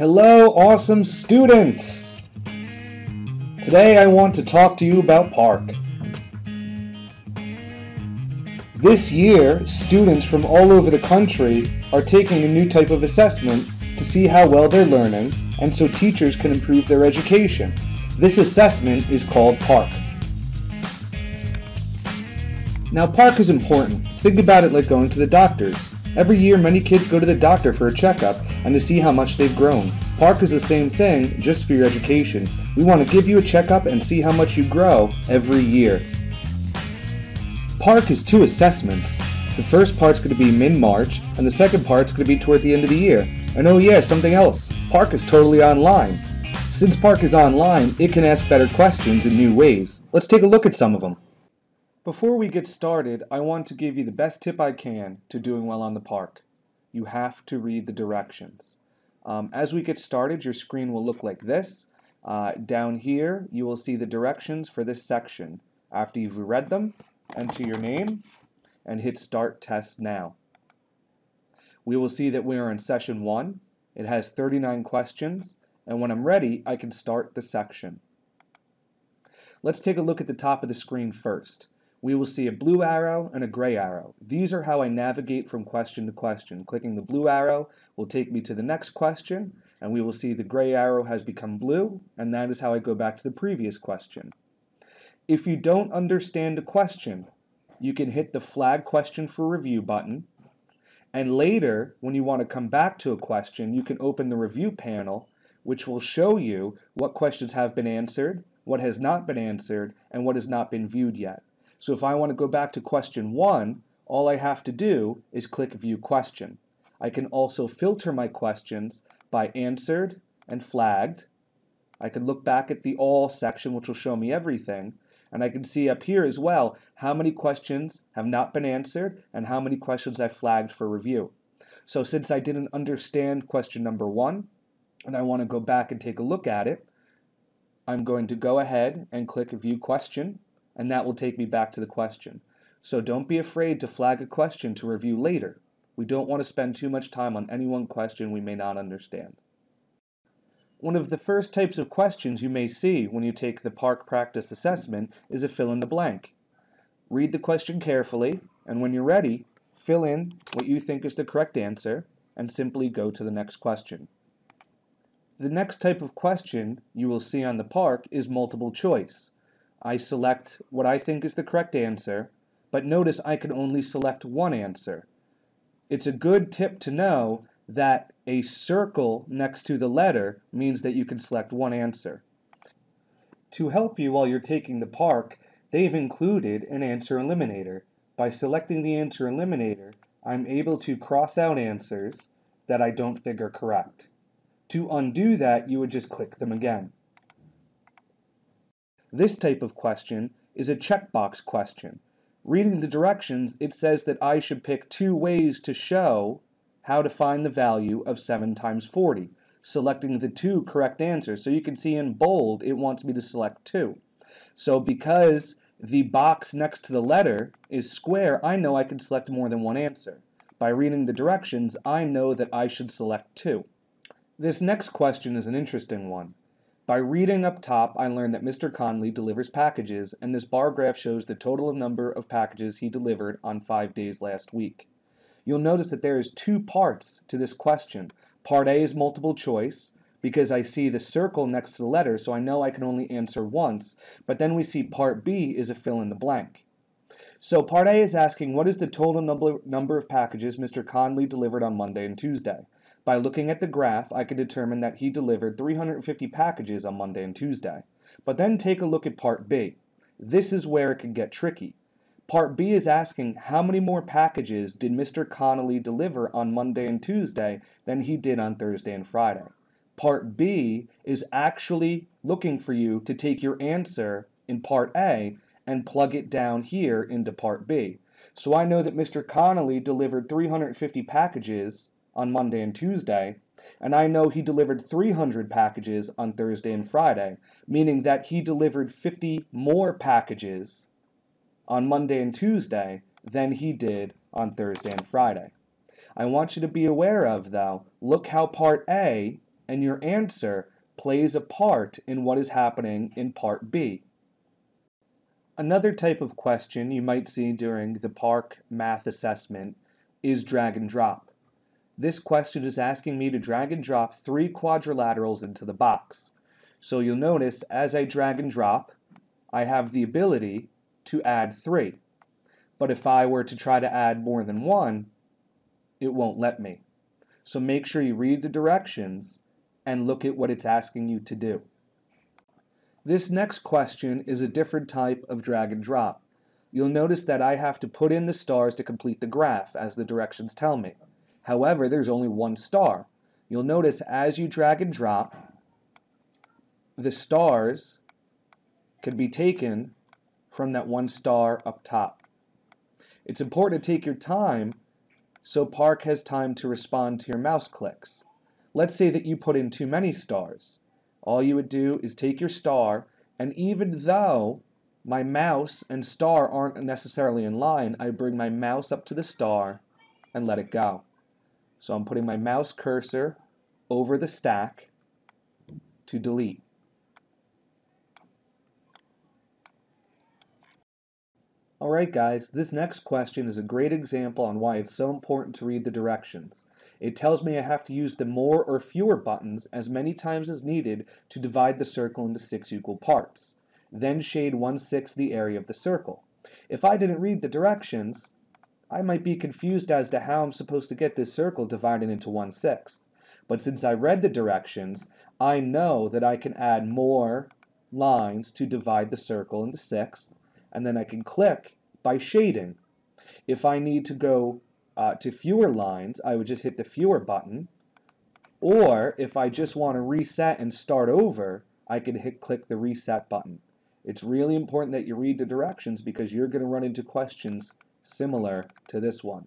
Hello, awesome students! Today I want to talk to you about PARCC. This year, students from all over the country are taking a new type of assessment to see how well they're learning and so teachers can improve their education. This assessment is called PARCC. Now, PARCC is important. Think about it like going to the doctors. Every year, many kids go to the doctor for a checkup and to see how much they've grown. PARCC is the same thing, just for your education. We want to give you a checkup and see how much you grow every year. PARCC is two assessments. The first part's going to be mid-March, and the second part's going to be toward the end of the year. And oh yeah, something else. PARCC is totally online. Since PARCC is online, it can ask better questions in new ways. Let's take a look at some of them. Before we get started, I want to give you the best tip I can to doing well on the PARCC. You have to read the directions. Um, as we get started, your screen will look like this. Uh, down here, you will see the directions for this section. After you've read them, enter your name and hit Start Test Now. We will see that we are in session 1. It has 39 questions, and when I'm ready, I can start the section. Let's take a look at the top of the screen first we will see a blue arrow and a gray arrow. These are how I navigate from question to question. Clicking the blue arrow will take me to the next question, and we will see the gray arrow has become blue, and that is how I go back to the previous question. If you don't understand a question, you can hit the flag question for review button, and later, when you want to come back to a question, you can open the review panel, which will show you what questions have been answered, what has not been answered, and what has not been viewed yet. So if I want to go back to question one, all I have to do is click View Question. I can also filter my questions by answered and flagged. I can look back at the All section, which will show me everything. And I can see up here as well how many questions have not been answered and how many questions I flagged for review. So since I didn't understand question number one, and I want to go back and take a look at it, I'm going to go ahead and click View Question and that will take me back to the question. So don't be afraid to flag a question to review later. We don't want to spend too much time on any one question we may not understand. One of the first types of questions you may see when you take the PARCC practice assessment is a fill in the blank. Read the question carefully, and when you're ready, fill in what you think is the correct answer, and simply go to the next question. The next type of question you will see on the PARCC is multiple choice. I select what I think is the correct answer, but notice I can only select one answer. It's a good tip to know that a circle next to the letter means that you can select one answer. To help you while you're taking the PARCC, they've included an answer eliminator. By selecting the answer eliminator, I'm able to cross out answers that I don't are correct. To undo that, you would just click them again. This type of question is a checkbox question. Reading the directions, it says that I should pick two ways to show how to find the value of 7 times 40, selecting the two correct answers. So you can see in bold, it wants me to select 2. So because the box next to the letter is square, I know I can select more than one answer. By reading the directions, I know that I should select 2. This next question is an interesting one. By reading up top, I learned that Mr. Conley delivers packages, and this bar graph shows the total number of packages he delivered on five days last week. You'll notice that there is two parts to this question. Part A is multiple choice, because I see the circle next to the letter, so I know I can only answer once, but then we see part B is a fill in the blank. So part A is asking what is the total number, number of packages Mr. Conley delivered on Monday and Tuesday. By looking at the graph, I could determine that he delivered 350 packages on Monday and Tuesday. But then take a look at Part B. This is where it can get tricky. Part B is asking how many more packages did Mr. Connolly deliver on Monday and Tuesday than he did on Thursday and Friday. Part B is actually looking for you to take your answer in Part A and plug it down here into Part B. So I know that Mr. Connolly delivered 350 packages on Monday and Tuesday, and I know he delivered 300 packages on Thursday and Friday, meaning that he delivered 50 more packages on Monday and Tuesday than he did on Thursday and Friday. I want you to be aware of, though, look how part A and your answer plays a part in what is happening in part B. Another type of question you might see during the PARCC math assessment is drag and drop. This question is asking me to drag and drop three quadrilaterals into the box. So you'll notice as I drag and drop, I have the ability to add three. But if I were to try to add more than one, it won't let me. So make sure you read the directions and look at what it's asking you to do. This next question is a different type of drag and drop. You'll notice that I have to put in the stars to complete the graph, as the directions tell me. However, there's only one star. You'll notice as you drag and drop, the stars can be taken from that one star up top. It's important to take your time so PARCC has time to respond to your mouse clicks. Let's say that you put in too many stars. All you would do is take your star, and even though my mouse and star aren't necessarily in line, I bring my mouse up to the star and let it go. So I'm putting my mouse cursor over the stack to delete. Alright guys, this next question is a great example on why it's so important to read the directions. It tells me I have to use the more or fewer buttons as many times as needed to divide the circle into six equal parts. Then shade one-sixth the area of the circle. If I didn't read the directions, I might be confused as to how I'm supposed to get this circle divided into one-sixth. But since I read the directions, I know that I can add more lines to divide the circle into sixth, and then I can click by shading. If I need to go uh, to fewer lines, I would just hit the fewer button. Or if I just want to reset and start over, I could hit click the reset button. It's really important that you read the directions because you're going to run into questions similar to this one.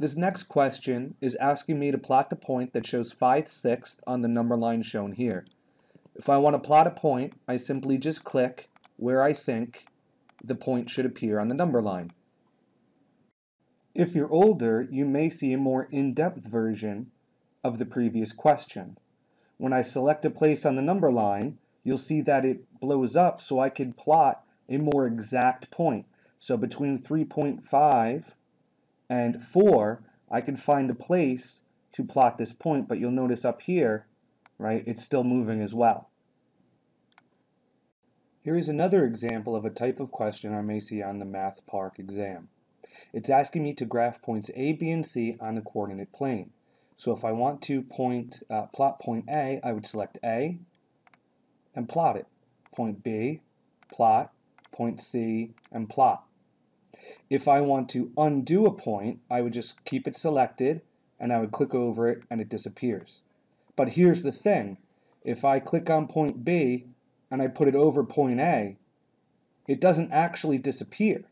This next question is asking me to plot the point that shows 5 sixths on the number line shown here. If I want to plot a point, I simply just click where I think the point should appear on the number line. If you're older, you may see a more in-depth version of the previous question. When I select a place on the number line, you'll see that it blows up so I can plot a more exact point. So between 3.5 and 4, I can find a place to plot this point, but you'll notice up here right, it's still moving as well. Here is another example of a type of question I may see on the Math PARCC exam. It's asking me to graph points A, B, and C on the coordinate plane. So if I want to point, uh, plot point A, I would select A and plot it. Point B, plot, point C, and plot. If I want to undo a point, I would just keep it selected and I would click over it and it disappears. But here's the thing. If I click on point B and I put it over point A, it doesn't actually disappear.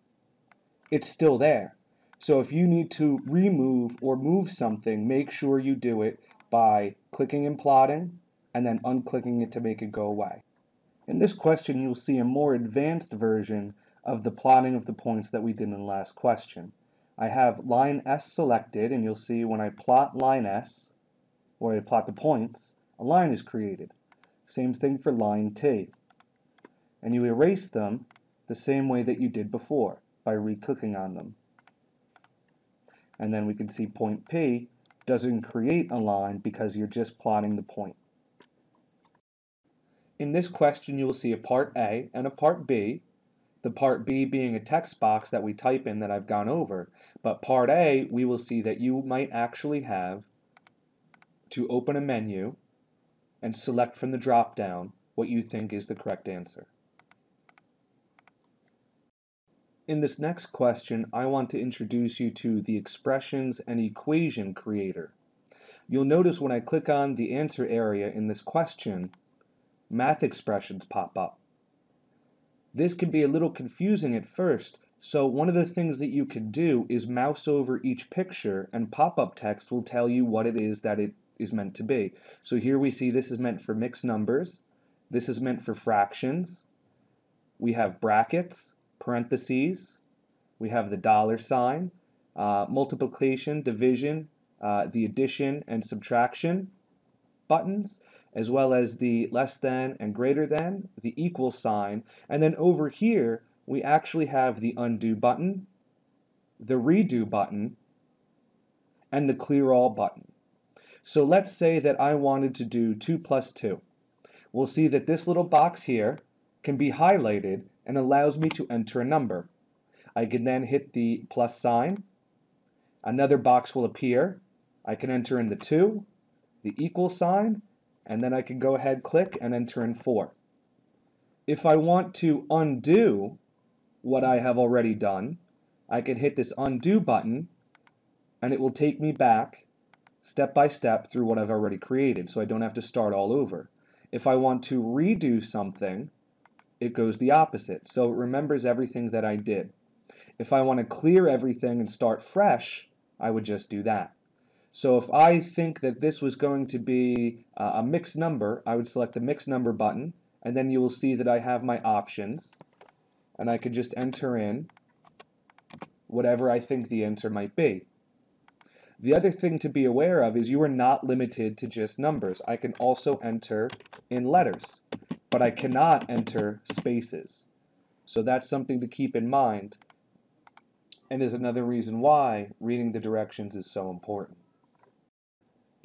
It's still there. So if you need to remove or move something, make sure you do it by clicking and plotting and then unclicking it to make it go away. In this question, you'll see a more advanced version of the plotting of the points that we did in the last question. I have line S selected, and you'll see when I plot line S, where I plot the points, a line is created. Same thing for line T. And you erase them the same way that you did before, by re-clicking on them. And then we can see point P doesn't create a line because you're just plotting the point. In this question, you will see a part A and a part B, the part B being a text box that we type in that I've gone over. But part A, we will see that you might actually have to open a menu and select from the drop-down what you think is the correct answer. In this next question, I want to introduce you to the expressions and equation creator. You'll notice when I click on the answer area in this question, math expressions pop up. This can be a little confusing at first, so one of the things that you can do is mouse over each picture and pop-up text will tell you what it is that it is meant to be. So here we see this is meant for mixed numbers. This is meant for fractions. We have brackets, parentheses. We have the dollar sign. uh, multiplication, division, uh, the addition and subtraction buttons, as well as the less than and greater than, the equal sign, and then over here we actually have the undo button, the redo button, and the clear all button. So let's say that I wanted to do 2 plus 2. We'll see that this little box here can be highlighted and allows me to enter a number. I can then hit the plus sign. Another box will appear. I can enter in the 2, the equal sign, and then I can go ahead, click, and enter in 4. If I want to undo what I have already done, I can hit this undo button, and it will take me back step by step through what I've already created, so I don't have to start all over. If I want to redo something, it goes the opposite, so it remembers everything that I did. If I want to clear everything and start fresh, I would just do that. So if I think that this was going to be uh, a mixed number, I would select the mixed number button, and then you will see that I have my options, and I could just enter in whatever I think the answer might be. The other thing to be aware of is you are not limited to just numbers. I can also enter in letters, but I cannot enter spaces. So that's something to keep in mind, and is another reason why reading the directions is so important.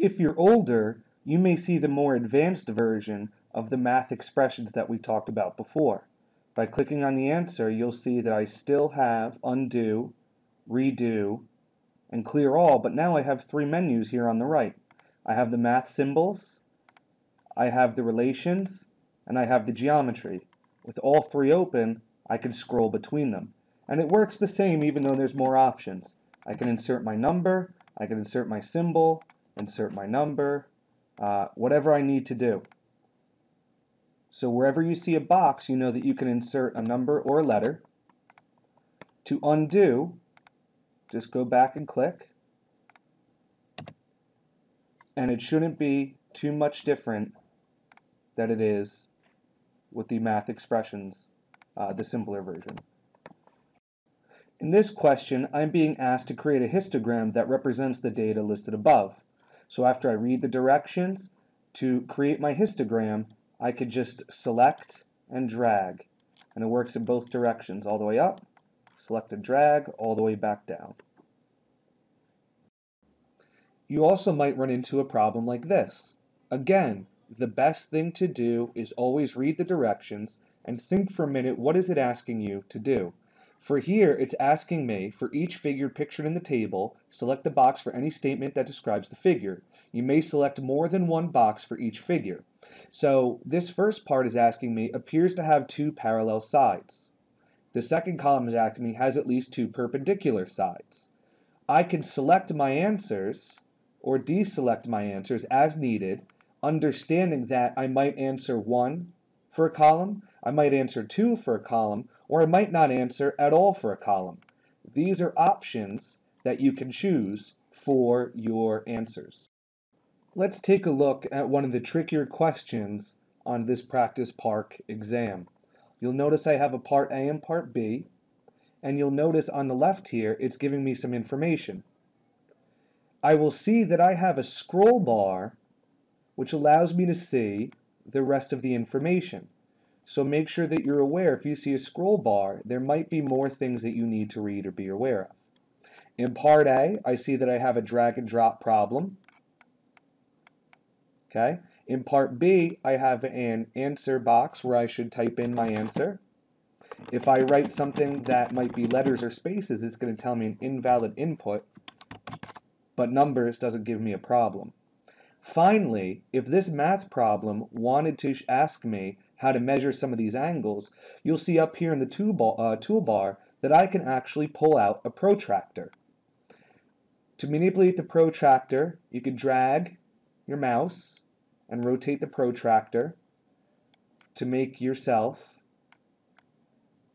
If you're older, you may see the more advanced version of the math expressions that we talked about before. By clicking on the answer, you'll see that I still have undo, redo, and clear all, but now I have three menus here on the right. I have the math symbols, I have the relations, and I have the geometry. With all three open, I can scroll between them. And it works the same even though there's more options. I can insert my number, I can insert my symbol, insert my number, uh, whatever I need to do. So wherever you see a box, you know that you can insert a number or a letter. To undo, just go back and click. And it shouldn't be too much different than it is with the math expressions, uh, the simpler version. In this question, I'm being asked to create a histogram that represents the data listed above. So after I read the directions, to create my histogram, I could just select and drag. And it works in both directions, all the way up, select and drag, all the way back down. You also might run into a problem like this. Again, the best thing to do is always read the directions and think for a minute what is it asking you to do. For here, it's asking me, for each figure pictured in the table, select the box for any statement that describes the figure. You may select more than one box for each figure. So this first part is asking me, appears to have two parallel sides. The second column is asking me, has at least two perpendicular sides. I can select my answers, or deselect my answers as needed, understanding that I might answer one for a column, I might answer two for a column, or I might not answer at all for a column. These are options that you can choose for your answers. Let's take a look at one of the trickier questions on this practice PARCC exam. You'll notice I have a part A and part B, and you'll notice on the left here it's giving me some information. I will see that I have a scroll bar which allows me to see the rest of the information. So make sure that you're aware if you see a scroll bar, there might be more things that you need to read or be aware of. In part A, I see that I have a drag and drop problem. Okay. In part B, I have an answer box where I should type in my answer. If I write something that might be letters or spaces, it's going to tell me an invalid input, but numbers doesn't give me a problem. Finally, if this math problem wanted to ask me how to measure some of these angles, you'll see up here in the toolbar, uh, toolbar that I can actually pull out a protractor. To manipulate the protractor, you can drag your mouse and rotate the protractor to make yourself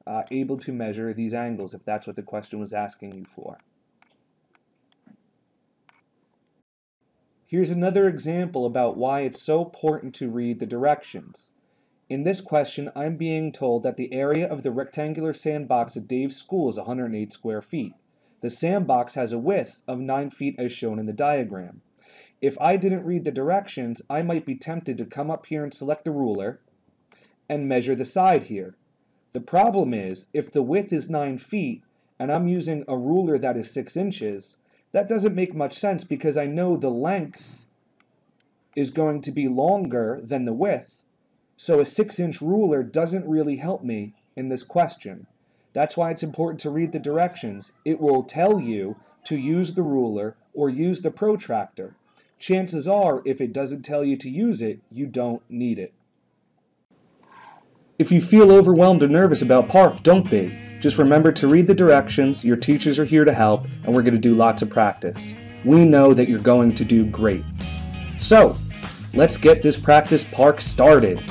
uh, able to measure these angles if that's what the question was asking you for. Here's another example about why it's so important to read the directions. In this question, I'm being told that the area of the rectangular sandbox at Dave's school is 108 square feet. The sandbox has a width of 9 feet as shown in the diagram. If I didn't read the directions, I might be tempted to come up here and select the ruler and measure the side here. The problem is, if the width is 9 feet and I'm using a ruler that is 6 inches, that doesn't make much sense because I know the length is going to be longer than the width. So a 6 inch ruler doesn't really help me in this question. That's why it's important to read the directions. It will tell you to use the ruler or use the protractor. Chances are, if it doesn't tell you to use it, you don't need it. If you feel overwhelmed or nervous about PARCC, don't be. Just remember to read the directions, your teachers are here to help, and we're going to do lots of practice. We know that you're going to do great. So, let's get this practice PARCC started.